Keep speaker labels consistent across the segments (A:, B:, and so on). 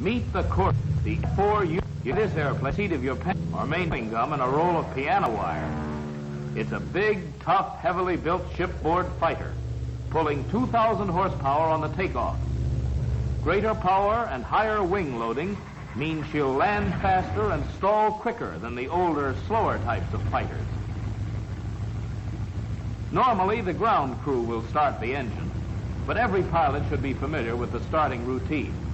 A: Meet the Corsair. The four you this airplane seat of your pen or main gum and a roll of piano wire. It's a big, tough, heavily built shipboard fighter, pulling 2,000 horsepower on the takeoff. Greater power and higher wing loading means she'll land faster and stall quicker than the older, slower types of fighters. Normally, the ground crew will start the engine, but every pilot should be familiar with the starting routine.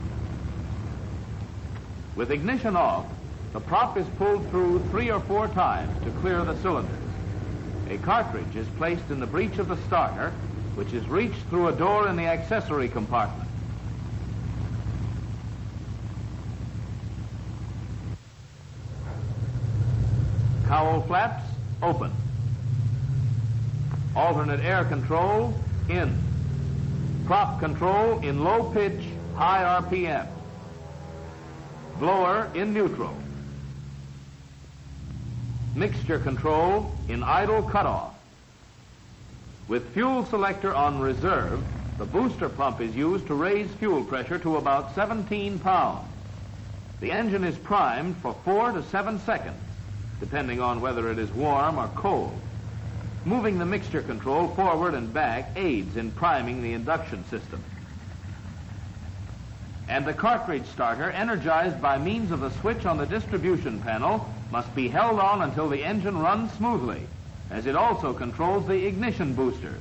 A: With ignition off, the prop is pulled through three or four times to clear the cylinders. A cartridge is placed in the breech of the starter, which is reached through a door in the accessory compartment. Cowl flaps open. Alternate air control in. Prop control in low pitch, high RPM. Blower in neutral. Mixture control in idle cutoff. With fuel selector on reserve, the booster pump is used to raise fuel pressure to about 17 pounds. The engine is primed for four to seven seconds, depending on whether it is warm or cold. Moving the mixture control forward and back aids in priming the induction system. And the cartridge starter, energized by means of the switch on the distribution panel, must be held on until the engine runs smoothly, as it also controls the ignition booster.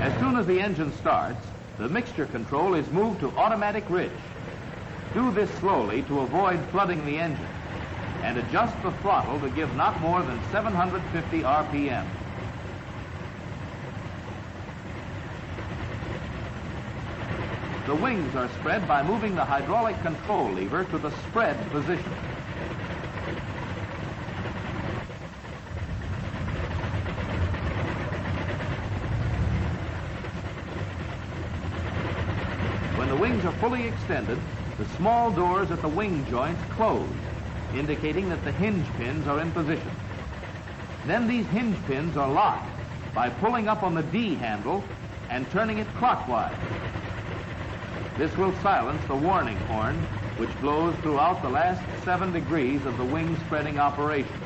A: As soon as the engine starts, the mixture control is moved to automatic rich. Do this slowly to avoid flooding the engine and adjust the throttle to give not more than 750 RPM. The wings are spread by moving the hydraulic control lever to the spread position. When the wings are fully extended, the small doors at the wing joints close, indicating that the hinge pins are in position. Then these hinge pins are locked by pulling up on the D handle and turning it clockwise. This will silence the warning horn, which blows throughout the last seven degrees of the wing spreading operation.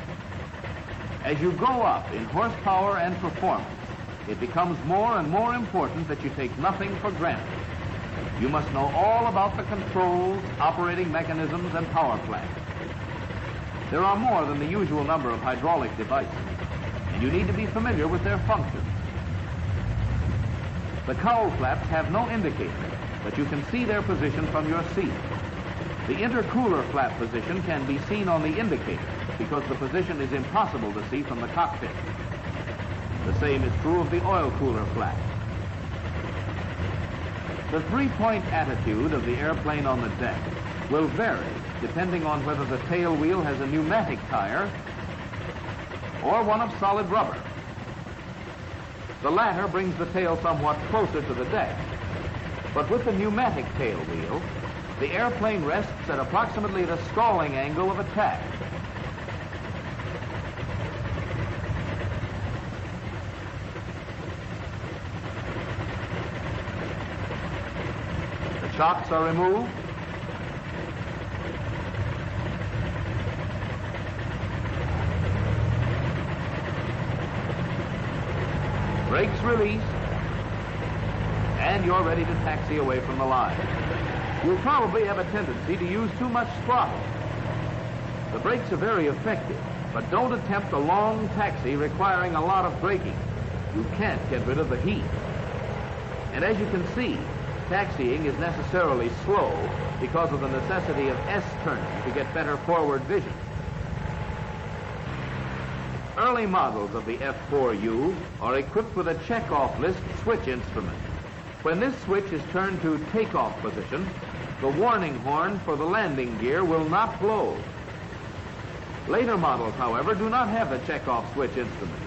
A: As you go up in horsepower and performance, it becomes more and more important that you take nothing for granted. You must know all about the controls, operating mechanisms, and power plants. There are more than the usual number of hydraulic devices, and you need to be familiar with their functions. The cowl flaps have no indicator, but you can see their position from your seat. The intercooler flap position can be seen on the indicator because the position is impossible to see from the cockpit. The same is true of the oil cooler flap. The three-point attitude of the airplane on the deck will vary depending on whether the tail wheel has a pneumatic tire or one of solid rubber. The latter brings the tail somewhat closer to the deck, but with the pneumatic tail wheel, the airplane rests at approximately the stalling angle of attack. The chocks are removed. Brakes released you're ready to taxi away from the line. You'll probably have a tendency to use too much throttle. The brakes are very effective, but don't attempt a long taxi requiring a lot of braking. You can't get rid of the heat. And as you can see, taxiing is necessarily slow because of the necessity of S-turning to get better forward vision. Early models of the F4U are equipped with a check-off list switch instrument. When this switch is turned to takeoff position, the warning horn for the landing gear will not blow. Later models, however, do not have the check-off switch instrument.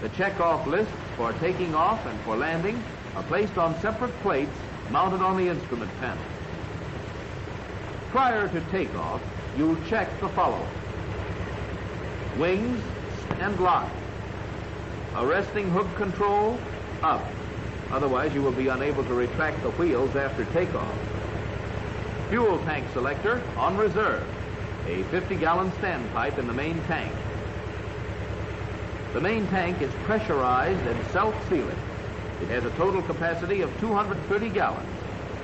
A: The check-off lists for taking off and for landing are placed on separate plates mounted on the instrument panel. Prior to takeoff, you'll check the following. Wings and lock. Arresting hook control, up. Otherwise, you will be unable to retract the wheels after takeoff. Fuel tank selector on reserve. A 50-gallon standpipe in the main tank. The main tank is pressurized and self-sealing. It has a total capacity of 230 gallons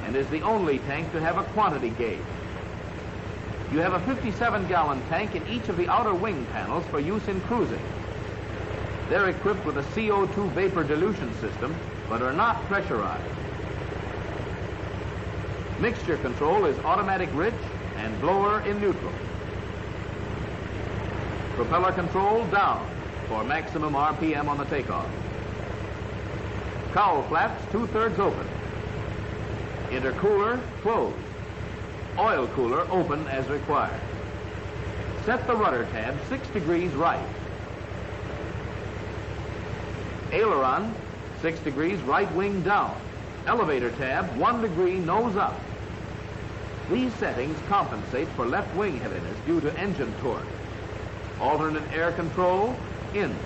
A: and is the only tank to have a quantity gauge. You have a 57-gallon tank in each of the outer wing panels for use in cruising. They're equipped with a CO2 vapor dilution system, but are not pressurized. Mixture control is automatic rich and blower in neutral. Propeller control down for maximum RPM on the takeoff. Cowl flaps two-thirds open. Intercooler closed. Oil cooler open as required. Set the rudder tab six degrees right. Aileron, six degrees right wing down. Elevator tab, one degree nose up. These settings compensate for left wing heaviness due to engine torque. Alternate air control, in.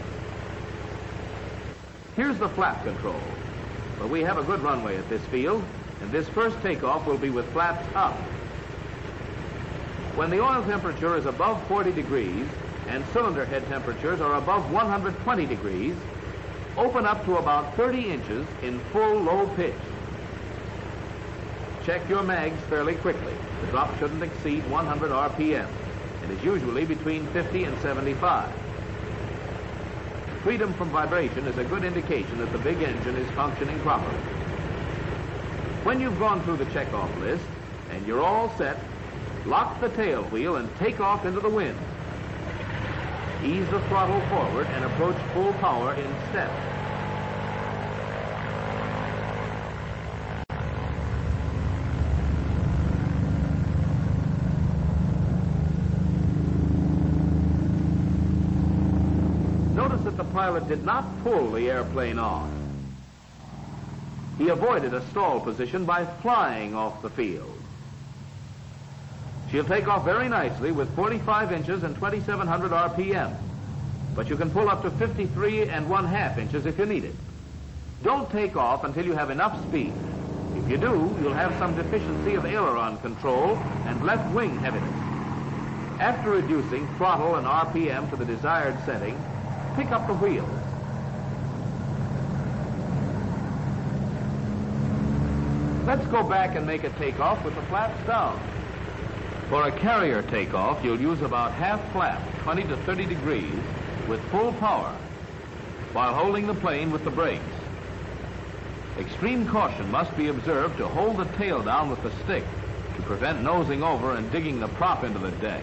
A: Here's the flap control. But we have a good runway at this field, and this first takeoff will be with flaps up. When the oil temperature is above 40 degrees and cylinder head temperatures are above 120 degrees, open up to about 30 inches in full low pitch. Check your mags fairly quickly. The drop shouldn't exceed 100 RPM and is usually between 50 and 75. Freedom from vibration is a good indication that the big engine is functioning properly. When you've gone through the checkoff list and you're all set, lock the tail wheel and take off into the wind. Ease the throttle forward and approach full power in steps. Notice that the pilot did not pull the airplane off. He avoided a stall position by flying off the field. She'll take off very nicely with 45 inches and 2,700 RPM. But you can pull up to 53 and one half inches if you need it. Don't take off until you have enough speed. If you do, you'll have some deficiency of aileron control and left wing heaviness. After reducing throttle and RPM to the desired setting, pick up the wheels. Let's go back and make a takeoff with the flaps down. For a carrier takeoff, you'll use about half flap, 20 to 30 degrees, with full power, while holding the plane with the brakes. Extreme caution must be observed to hold the tail down with the stick to prevent nosing over and digging the prop into the deck.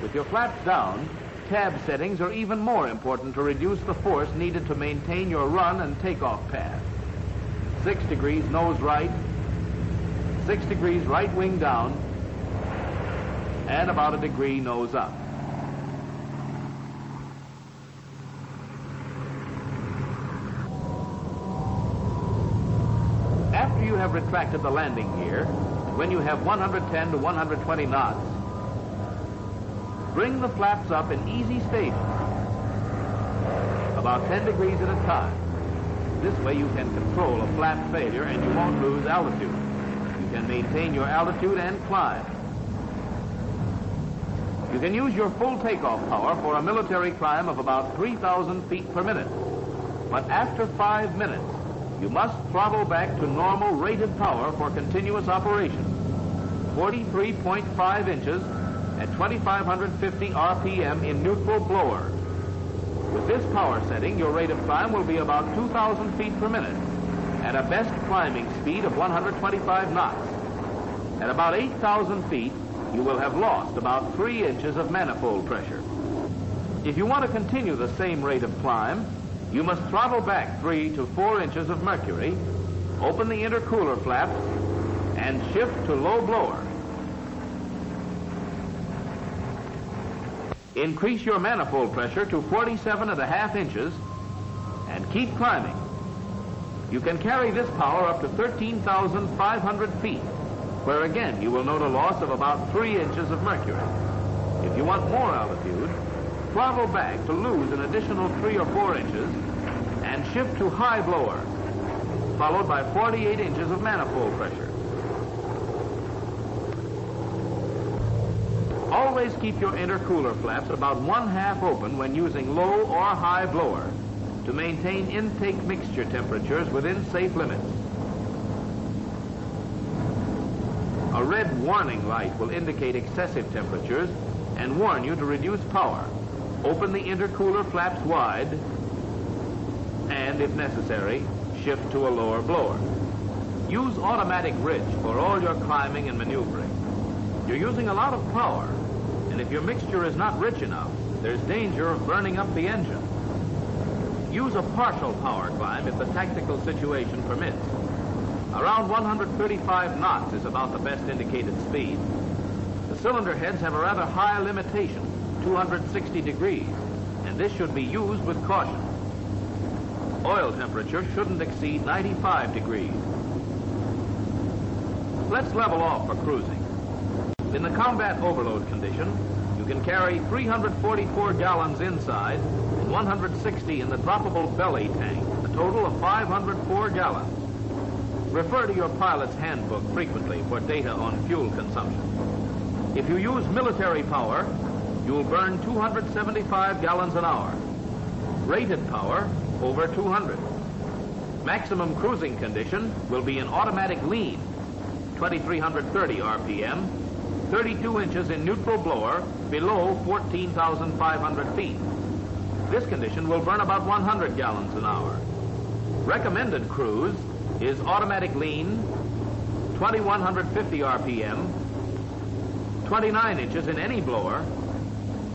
A: With your flaps down, tab settings are even more important to reduce the force needed to maintain your run and takeoff path. Six degrees nose right, six degrees right wing down, and about a degree nose up. After you have retracted the landing gear, when you have 110 to 120 knots, bring the flaps up in easy stages, about 10 degrees at a time. This way you can control a flap failure and you won't lose altitude. You can maintain your altitude and climb. You can use your full takeoff power for a military climb of about 3,000 feet per minute. But after five minutes, you must throttle back to normal rated power for continuous operation. 43.5 inches at 2,550 RPM in neutral blower. With this power setting, your rate of climb will be about 2,000 feet per minute at a best climbing speed of 125 knots. At about 8,000 feet, you will have lost about three inches of manifold pressure. If you want to continue the same rate of climb, you must throttle back three to four inches of mercury, open the intercooler flaps, and shift to low blower. Increase your manifold pressure to 47 and a half inches and keep climbing. You can carry this power up to 13,500 feet where again you will note a loss of about three inches of mercury. If you want more altitude, throttle back to lose an additional three or four inches and shift to high blower, followed by 48 inches of manifold pressure. Always keep your intercooler flaps about one half open when using low or high blower to maintain intake mixture temperatures within safe limits. A red warning light will indicate excessive temperatures and warn you to reduce power. Open the intercooler flaps wide and, if necessary, shift to a lower blower. Use automatic rich for all your climbing and maneuvering. You're using a lot of power, and if your mixture is not rich enough, there's danger of burning up the engine. Use a partial power climb if the tactical situation permits. Around 135 knots is about the best indicated speed. The cylinder heads have a rather high limitation, 260 degrees, and this should be used with caution. Oil temperature shouldn't exceed 95 degrees. Let's level off for cruising. In the combat overload condition, you can carry 344 gallons inside and 160 in the droppable belly tank, a total of 504 gallons. Refer to your pilot's handbook frequently for data on fuel consumption. If you use military power, you'll burn 275 gallons an hour. Rated power, over 200. Maximum cruising condition will be in automatic lean, 2330 RPM, 32 inches in neutral blower below 14,500 feet. This condition will burn about 100 gallons an hour. Recommended cruise is automatic lean, 2150 RPM, 29 inches in any blower,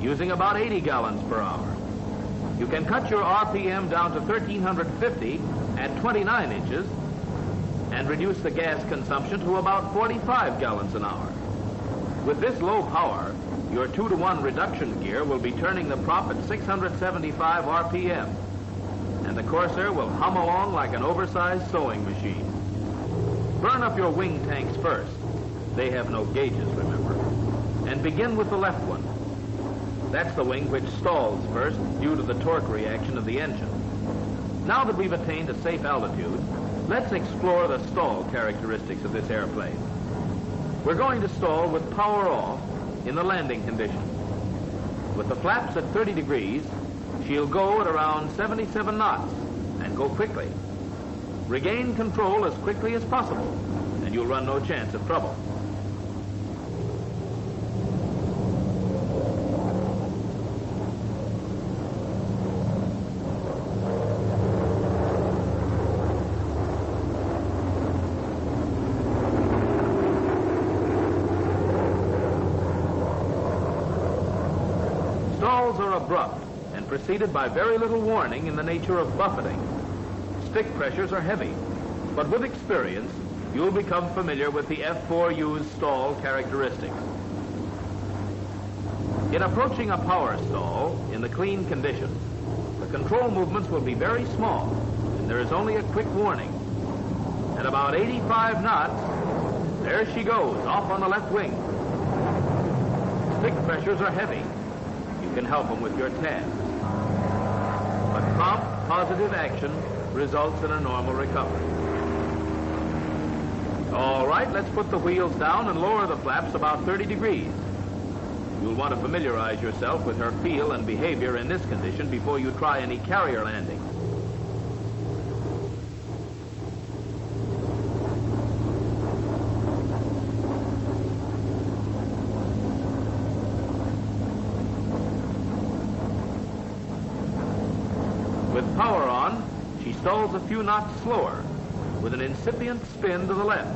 A: using about 80 gallons per hour. You can cut your RPM down to 1350 at 29 inches and reduce the gas consumption to about 45 gallons an hour. With this low power, your 2 to 1 reduction gear will be turning the prop at 675 RPM, and the Corsair will hum along like an oversized sewing machine. Burn up your wing tanks first. They have no gauges, remember. And begin with the left one. That's the wing which stalls first due to the torque reaction of the engine. Now that we've attained a safe altitude, let's explore the stall characteristics of this airplane. We're going to stall with power off in the landing condition. With the flaps at 30 degrees, she'll go at around 77 knots and go quickly. Regain control as quickly as possible, and you'll run no chance of trouble. Stalls are abrupt preceded by very little warning in the nature of buffeting. Stick pressures are heavy, but with experience, you'll become familiar with the F4U's stall characteristics. In approaching a power stall in the clean condition, the control movements will be very small, and there is only a quick warning. At about 85 knots, there she goes, off on the left wing. Stick pressures are heavy. You can help them with your tabs. Prompt, positive action results in a normal recovery. All right, let's put the wheels down and lower the flaps about 30 degrees. You'll want to familiarize yourself with her feel and behavior in this condition before you try any carrier landing. With power on, she stalls a few knots slower, with an incipient spin to the left.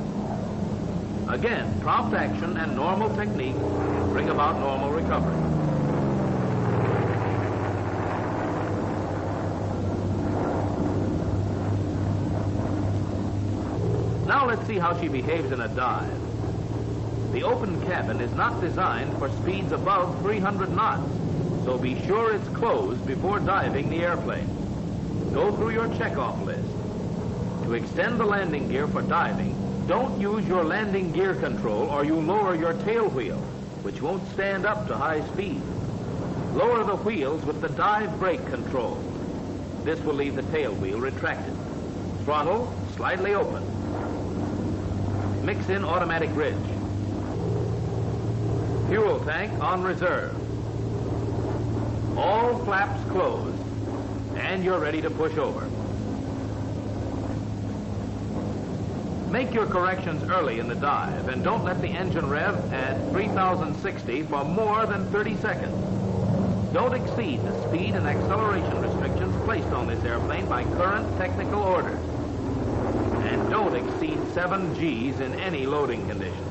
A: Again, prompt action and normal technique bring about normal recovery. Now let's see how she behaves in a dive. The open cabin is not designed for speeds above 300 knots, so be sure it's closed before diving the airplane. Go through your checkoff list. To extend the landing gear for diving, don't use your landing gear control or you lower your tail wheel, which won't stand up to high speed. Lower the wheels with the dive brake control. This will leave the tail wheel retracted. Throttle slightly open. Mix in automatic rich. Fuel tank on reserve. All flaps closed. And you're ready to push over. Make your corrections early in the dive and don't let the engine rev at 3060 for more than 30 seconds. Don't exceed the speed and acceleration restrictions placed on this airplane by current technical orders. And don't exceed 7 Gs in any loading conditions.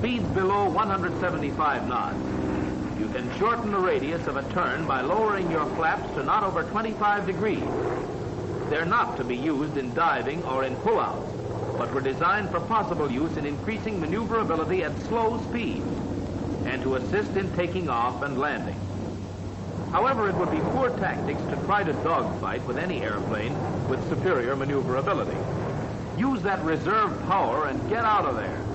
A: Speeds below 175 knots, you can shorten the radius of a turn by lowering your flaps to not over 25 degrees. They're not to be used in diving or in pullouts, but were designed for possible use in increasing maneuverability at slow speeds and to assist in taking off and landing. However, it would be poor tactics to try to dogfight with any airplane with superior maneuverability. Use that reserve power and get out of there.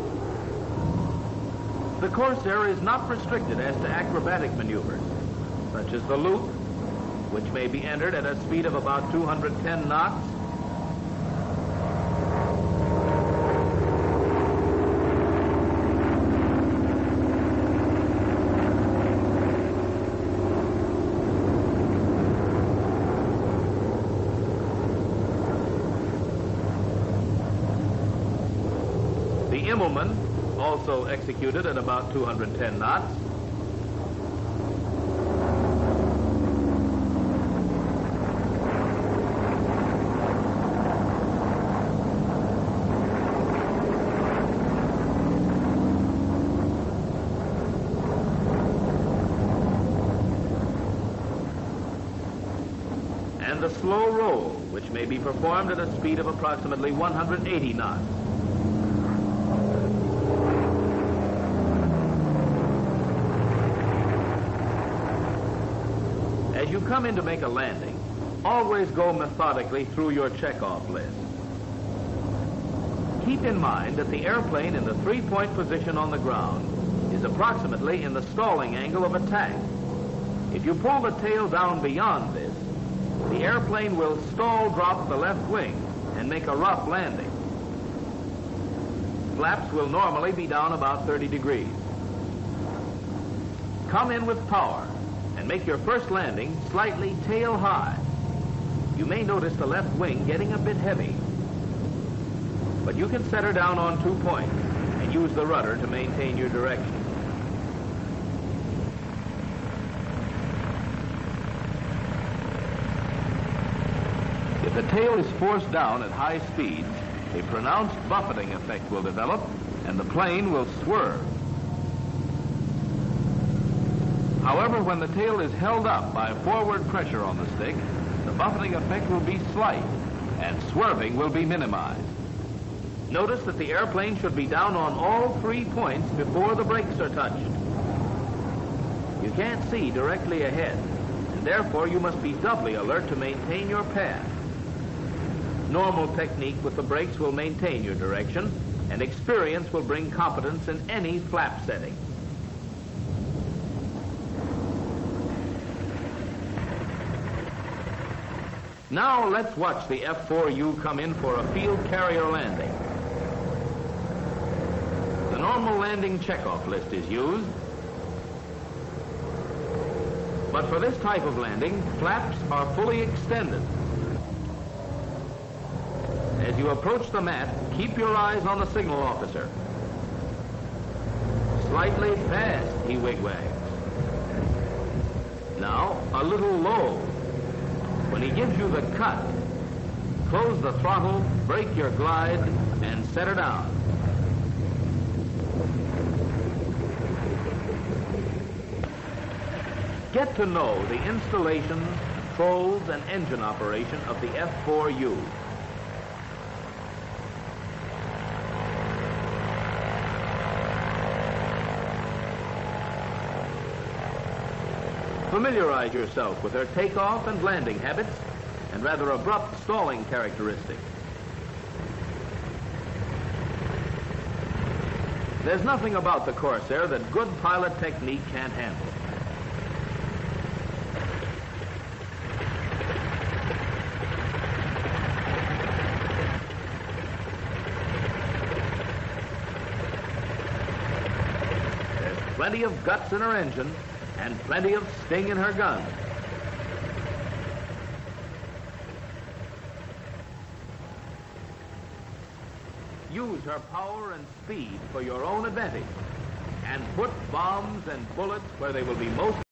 A: The Corsair is not restricted as to acrobatic maneuvers, such as the loop, which may be entered at a speed of about 210 knots. The Immelman also executed at about 210 knots. And the slow roll, which may be performed at a speed of approximately 180 knots. Come in to make a landing, always go methodically through your checkoff list. Keep in mind that the airplane in the three-point position on the ground is approximately in the stalling angle of attack. If you pull the tail down beyond this, the airplane will stall drop the left wing and make a rough landing. Flaps will normally be down about 30 degrees. Come in with power and make your first landing slightly tail high. You may notice the left wing getting a bit heavy, but you can set her down on two points and use the rudder to maintain your direction. If the tail is forced down at high speeds, a pronounced buffeting effect will develop and the plane will swerve. However, when the tail is held up by forward pressure on the stick, the buffeting effect will be slight and swerving will be minimized. Notice that the airplane should be down on all three points before the brakes are touched. You can't see directly ahead, and therefore you must be doubly alert to maintain your path. Normal technique with the brakes will maintain your direction, and experience will bring competence in any flap setting. Now let's watch the F-4U come in for a field carrier landing. The normal landing checkoff list is used. But for this type of landing, flaps are fully extended. As you approach the mat, keep your eyes on the signal officer. Slightly fast, he wigwags. Now, a little low. When he gives you the cut, close the throttle, break your glide, and set her down. Get to know the installation, controls, and engine operation of the F-4U. Familiarize yourself with her takeoff and landing habits and rather abrupt stalling characteristics. There's nothing about the Corsair that good pilot technique can't handle. Plenty of guts in her engine and plenty of sting in her gun. Use her power and speed for your own advantage and put bombs and bullets where they will be most